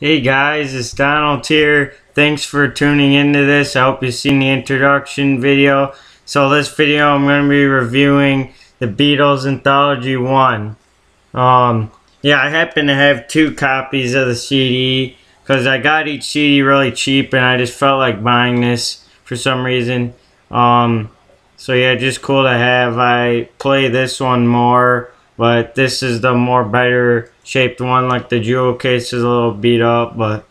Hey guys, it's Donald here. Thanks for tuning into this. I hope you've seen the introduction video. So this video I'm going to be reviewing the Beatles Anthology 1. Um, yeah, I happen to have two copies of the CD because I got each CD really cheap and I just felt like buying this for some reason. Um, so yeah, just cool to have. I play this one more, but this is the more better shaped one. Like the jewel case is a little beat up, but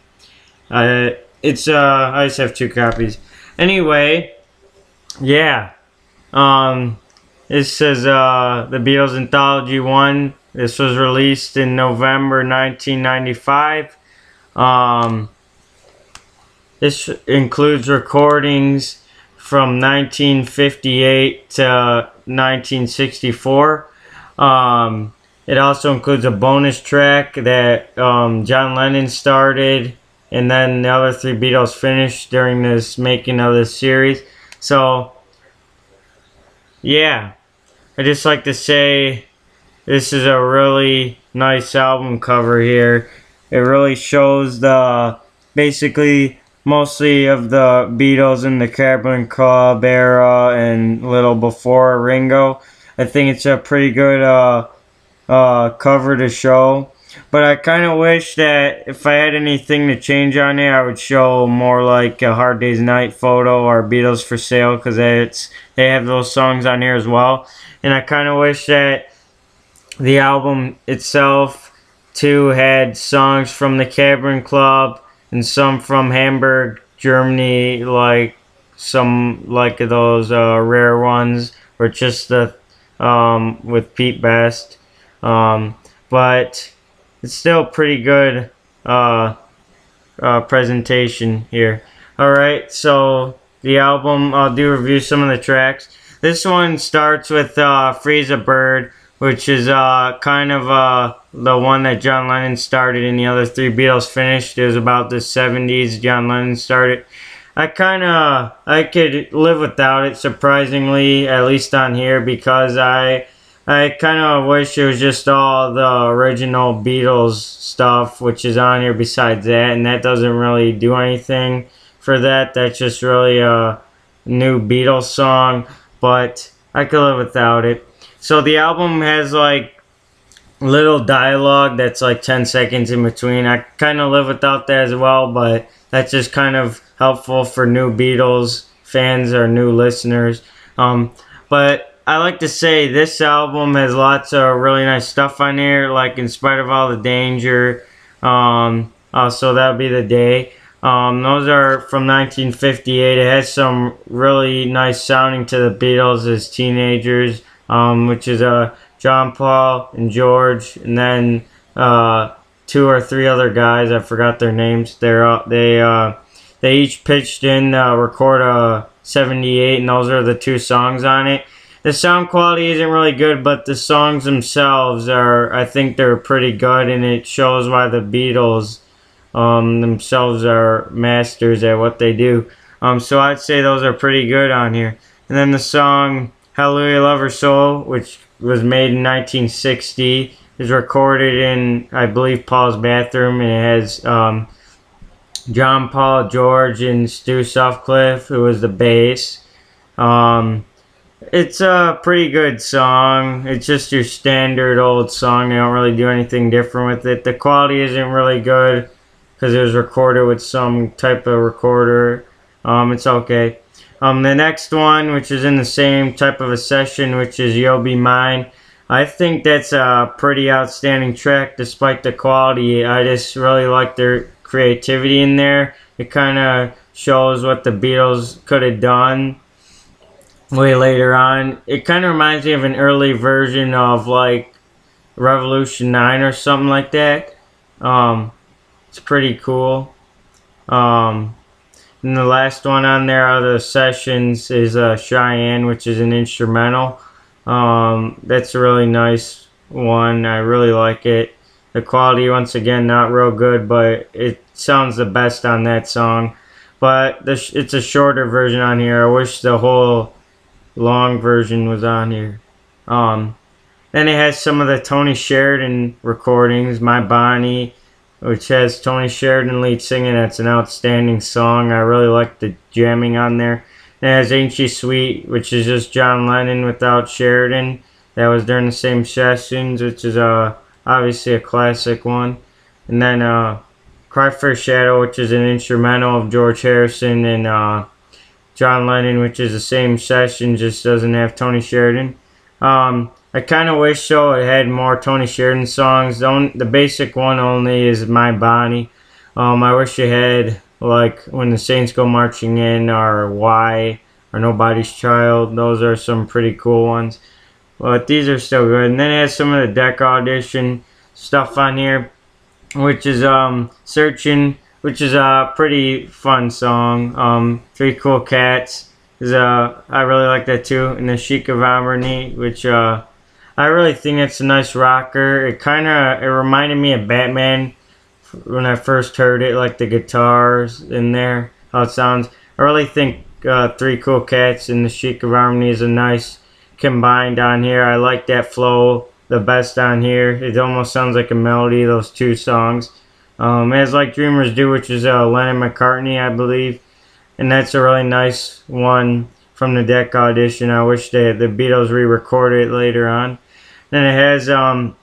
uh, it's uh, I just have two copies. Anyway, yeah. Um, this says uh, the Beatles Anthology 1. This was released in November 1995. Um, this includes recordings from 1958 to 1964. Um, it also includes a bonus track that um, John Lennon started, and then the other three Beatles finished during this making of this series. So, yeah, I just like to say this is a really nice album cover here. It really shows the basically mostly of the Beatles in the Cavern Club era and little before Ringo. I think it's a pretty good uh, uh, cover to show. But I kind of wish that if I had anything to change on it, I would show more like a Hard Day's Night photo or Beatles for Sale because it's they have those songs on here as well. And I kind of wish that the album itself too had songs from the Cavern Club and some from Hamburg, Germany, like some like those uh, rare ones, or just the um, with Pete Best. Um, but it's still pretty good uh, uh, presentation here. All right, so the album, I'll do review some of the tracks. This one starts with uh, Free as a Bird, which is uh, kind of uh, the one that John Lennon started and the other three Beatles finished. It was about the 70s John Lennon started. I kind of, I could live without it, surprisingly, at least on here, because I, I kind of wish it was just all the original Beatles stuff, which is on here besides that, and that doesn't really do anything for that. That's just really a new Beatles song, but I could live without it. So the album has like little dialogue that's like 10 seconds in between. I kind of live without that as well, but that's just kind of helpful for new Beatles fans or new listeners. Um, but I like to say this album has lots of really nice stuff on here, like In Spite of All the Danger. Um, also, That'll Be the Day. Um, those are from 1958. It has some really nice sounding to the Beatles as teenagers um, which is uh, John Paul and George, and then uh, two or three other guys. I forgot their names. They're uh, they uh, they each pitched in uh, record a 78, and those are the two songs on it. The sound quality isn't really good, but the songs themselves are. I think they're pretty good, and it shows why the Beatles um, themselves are masters at what they do. Um, so I'd say those are pretty good on here. And then the song Hallelujah I Love Her So, which was made in 1960, is recorded in, I believe, Paul's bathroom, and it has um, John Paul, George, and Stu Sutcliffe, who was the bass. Um, it's a pretty good song. It's just your standard old song. They don't really do anything different with it. The quality isn't really good because it was recorded with some type of recorder. Um, it's okay. Um, the next one, which is in the same type of a session, which is You'll Be Mine. I think that's a pretty outstanding track despite the quality. I just really like their creativity in there. It kind of shows what the Beatles could have done way later on. It kind of reminds me of an early version of like Revolution 9 or something like that. Um, it's pretty cool. Um, and the last one on there are the sessions is uh, Cayenne, which is an instrumental. Um, that's a really nice one. I really like it. The quality, once again, not real good, but it sounds the best on that song. But it's a shorter version on here. I wish the whole long version was on here. Um, then it has some of the Tony Sheridan recordings, My Bonnie, which has Tony Sheridan lead singing. That's an outstanding song. I really like the jamming on there. It has Ain't She Sweet, which is just John Lennon without Sheridan. That was during the same sessions, which is uh, obviously a classic one. And then uh, Cry for Shadow, which is an instrumental of George Harrison and uh, John Lennon, which is the same session, just doesn't have Tony Sheridan. Um, I kind of wish so it had more Tony Sheridan songs. The, the basic one only is My Bonnie. Um, I wish it had like When the Saints Go Marching In or Why or Nobody's Child. Those are some pretty cool ones. But these are still good. And then it has some of the Decca audition stuff on here, which is um Searching, which is a pretty fun song. Um, Three Cool Cats is uh I really like that too. And the Sheik of Araby, which uh I really think it's a nice rocker. It kind of it reminded me of Batman when I first heard it, like the guitars in there, how it sounds. I really think uh, Three Cool Cats and the Sheik of Araby is a nice combined on here. I like that flow the best on here. It almost sounds like a melody, those two songs. Um, as like Dreamers Do, which is uh, Lennon McCartney, I believe. And that's a really nice one from the Decca audition. I wish they, the Beatles re-recorded it later on. Then it has um,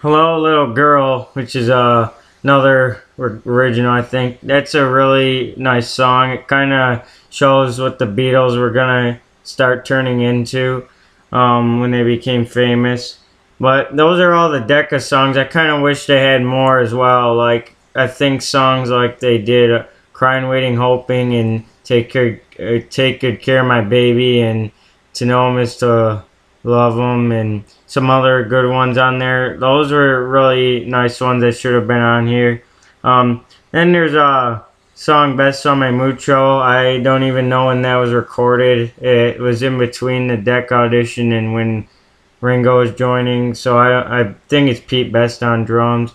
Hello Little Girl, which is uh, another original, I think. That's a really nice song. It kind of shows what the Beatles were going to start turning into um, when they became famous. But those are all the Decca songs. I kind of wish they had more as well. Like, I think songs like they did uh, Crying, Waiting, Hoping, and Take, care, uh, take Good Care of My Baby, and To Know Him is to Love Him, and some other good ones on there. Those were really nice ones that should have been on here. Um, then there's a song Besame Mucho. I don't even know when that was recorded. It was in between the Decca audition and when Ringo was joining. So I, I think it's Pete Best on drums.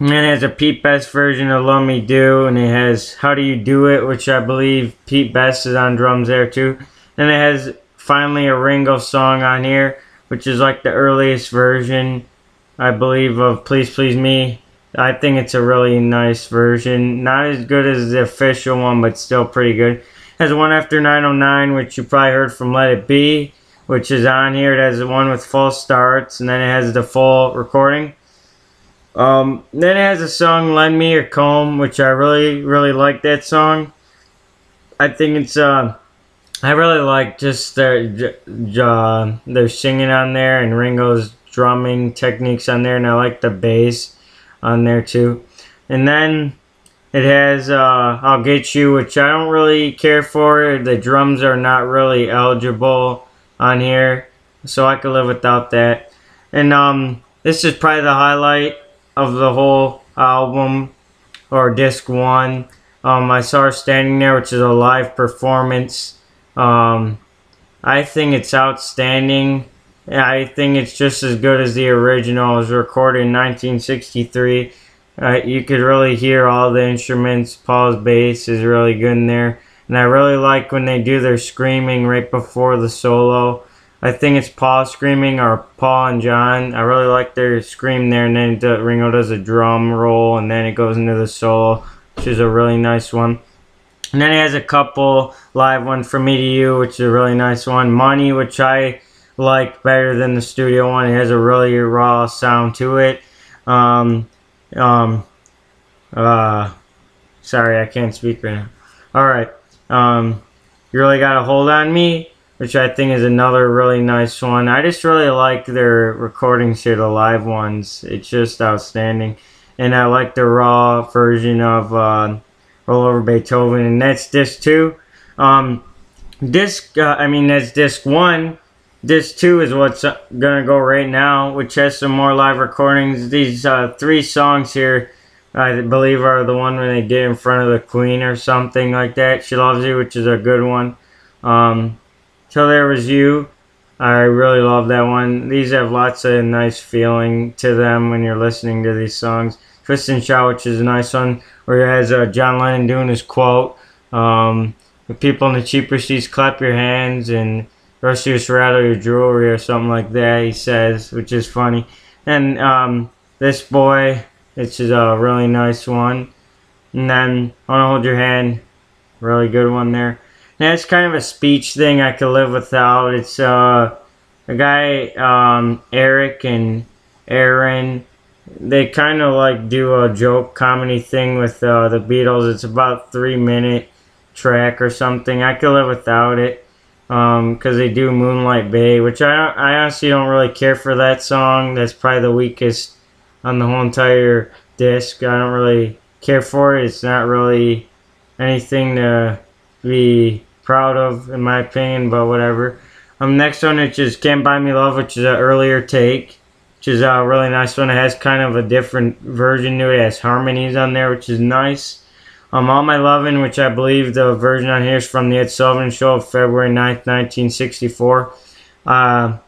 And it has a Pete Best version of Love Me Do, and it has How Do You Do It, which I believe Pete Best is on drums there too. And it has finally a Ringo song on here which is like the earliest version, I believe, of Please Please Me. I think it's a really nice version. Not as good as the official one, but still pretty good. It has one after 909, which you probably heard from Let It Be, which is on here. It has the one with full starts, and then it has the full recording. Um, then it has a song Lend Me Your Comb, which I really, really like that song. I think it's uh, I really like just their uh, their singing on there and Ringo's drumming techniques on there, and I like the bass on there too. And then it has uh, I'll Get You, which I don't really care for. The drums are not really eligible on here, so I could live without that. And um, this is probably the highlight of the whole album or disc one. Um, I saw her standing there, which is a live performance um, I think it's outstanding. I think it's just as good as the original. It was recorded in 1963. Uh, you could really hear all the instruments. Paul's bass is really good in there. And I really like when they do their screaming right before the solo. I think it's Paul screaming or Paul and John. I really like their scream there. And then Ringo does a drum roll and then it goes into the solo, which is a really nice one. And then he has a couple live ones from Me to You, which is a really nice one. Money, which I like better than the studio one. It has a really raw sound to it. Um, um, uh, sorry, I can't speak right now. All right. Um, you really got a hold on me, which I think is another really nice one. I just really like their recordings here, the live ones. It's just outstanding. And I like the raw version of, uh, roll over Beethoven, and that's disc two. Um, disc, uh, I mean, that's disc one. Disc too is what's gonna go right now, which has some more live recordings. These uh, three songs here, I believe, are the one when they did in front of the Queen or something like that. She Loves You, which is a good one. Um, Till There Was You, I really love that one. These have lots of nice feeling to them when you're listening to these songs. Twist and Shout, which is a nice one where he has uh, John Lennon doing his quote. Um, the people in the cheaper seats clap your hands and you rattle your jewelry or something like that, he says, which is funny. And um, this boy, which is a really nice one. And then I Wanna Hold Your Hand, really good one there. And it's kind of a speech thing I could live without. It's uh, a guy, um, Eric and Ernie, they kind of like do a joke comedy thing with uh, the Beatles. It's about three minute track or something. I could live without it because um, they do Moonlight Bay, which I I honestly don't really care for that song. That's probably the weakest on the whole entire disc. I don't really care for it. It's not really anything to be proud of, in my opinion, but whatever. Um, next one, which is Can't Buy Me Love, which is an earlier take which is a really nice one. It has kind of a different version to it. It has harmonies on there, which is nice. Um, All My Lovin', which I believe the version on here is from the Ed Sullivan Show February 9th, 1964. Uh,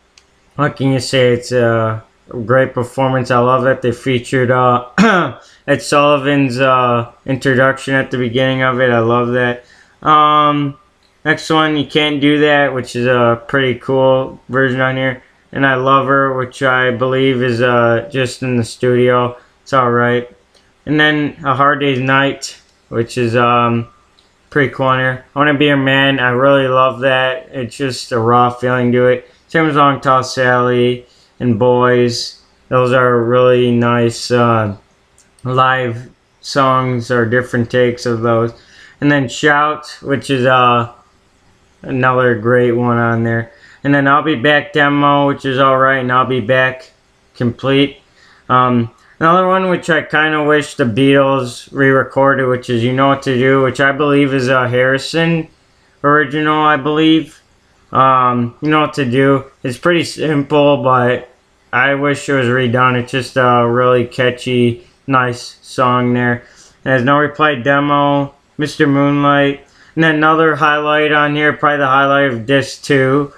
what can you say? It's a great performance. I love it. They featured uh, Ed Sullivan's uh, introduction at the beginning of it. I love that. Um, next one, You Can't Do That, which is a pretty cool version on here and I Love Her, which I believe is uh, just in the studio. It's alright. And then A Hard Day's Night, which is um, pretty here. I Want to Be a Man, I really love that. It's just a raw feeling to it. As Long Tall Sally and Boys. Those are really nice uh, live songs or different takes of those. And then Shout, which is uh, another great one on there. And then I'll be back demo, which is alright, and I'll be back complete. Um, another one which I kind of wish the Beatles re-recorded, which is You Know What to Do, which I believe is a Harrison original, I believe. Um, you know what to do. It's pretty simple, but I wish it was redone. It's just a really catchy, nice song there. It has no reply demo, Mr. Moonlight. And then another highlight on here, probably the highlight of disc 2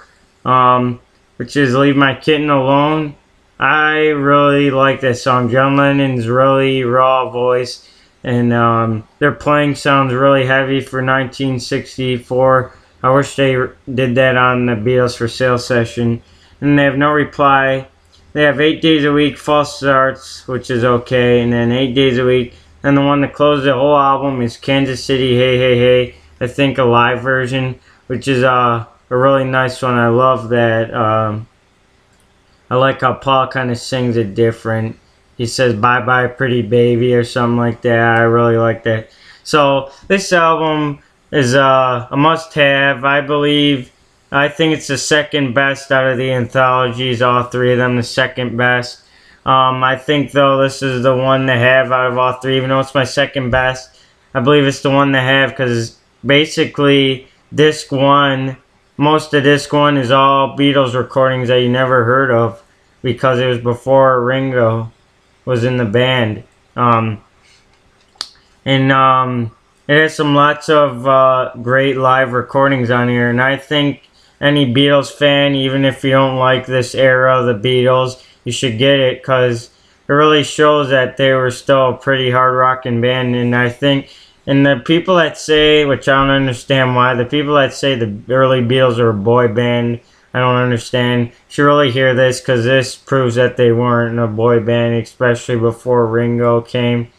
um, which is Leave My Kitten Alone. I really like that song. John Lennon's really raw voice, and um, their playing sounds really heavy for 1964. I wish they did that on the Beatles for Sale session. And they have no reply. They have eight days a week, false starts, which is okay, and then eight days a week. And the one that closes the whole album is Kansas City, Hey Hey Hey. I think a live version, which is uh a really nice one. I love that. Um, I like how Paul kind of sings it different. He says "Bye Bye Pretty Baby" or something like that. I really like that. So this album is uh, a must-have. I believe. I think it's the second best out of the anthologies. All three of them, the second best. Um, I think though this is the one to have out of all three, even though it's my second best. I believe it's the one to have because basically disc one most of this one is all Beatles recordings that you never heard of because it was before Ringo was in the band. Um, and um, it has some lots of uh, great live recordings on here. And I think any Beatles fan, even if you don't like this era of the Beatles, you should get it because it really shows that they were still a pretty hard rocking band. And I think and the people that say, which I don't understand why, the people that say the early Beatles are a boy band, I don't understand. Should really hear this because this proves that they weren't a boy band, especially before Ringo came.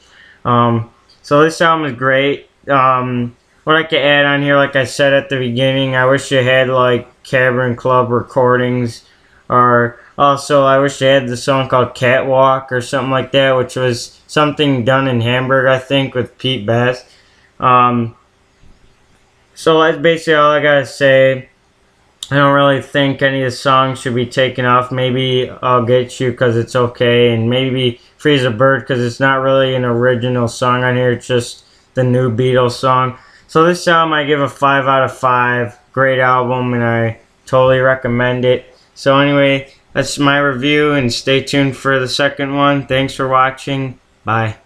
Um, so this album is great. Um, what I could add on here, like I said at the beginning, I wish you had like Cavern Club recordings, or also I wish they had the song called Catwalk or something like that, which was something done in Hamburg, I think, with Pete Best. Um, so that's basically all I gotta say. I don't really think any of the songs should be taken off. Maybe I'll Get You because it's okay, and maybe Free as a Bird because it's not really an original song on here. It's just the new Beatles song. So this album I give a 5 out of 5. Great album, and I totally recommend it. So anyway, that's my review, and stay tuned for the second one. Thanks for watching. Bye.